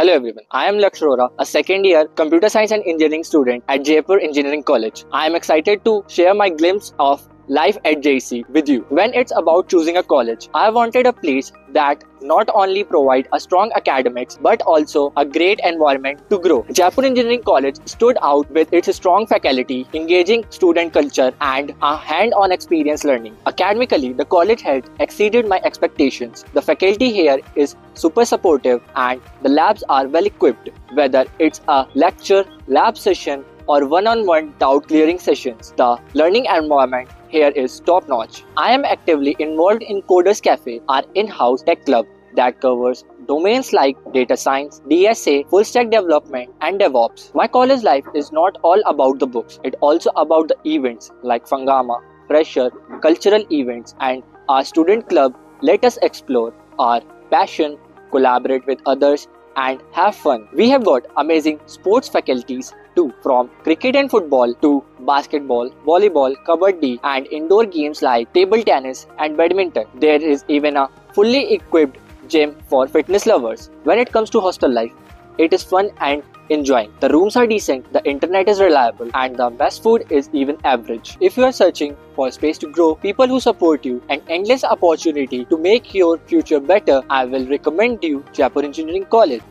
Hello everyone, I am Lakshya Arora, a second year computer science and engineering student at Jaipur Engineering College. I am excited to share my glimpse of life at JEC with you. When it's about choosing a college, I wanted a place that not only provide a strong academics but also a great environment to grow. Jaipur Engineering College stood out with its strong faculty, engaging student culture and a hand-on experience learning. Academically, the college had exceeded my expectations. The faculty here is super supportive and the labs are well equipped whether it's a lecture, lab session or one-on-one doubt clearing sessions. The learning environment here is top notch. I am actively involved in Coders Cafe, our in-house tech club that covers domains like data science, DSA, full stack development, and DevOps. My college life is not all about the books, it's also about the events like Fangama, Fresher, cultural events, and our student club let us explore our passion, collaborate with others, and have fun. We have got amazing sports faculties too, from cricket and football to basketball, volleyball, kabaddi, and indoor games like table tennis and badminton. There is even a fully equipped gym for fitness lovers. When it comes to hostel life, it is fun and enjoying. The rooms are decent, the internet is reliable, and the best food is even average. If you are searching for space to grow, people who support you, and endless opportunity to make your future better, I will recommend you Jaipur Engineering College.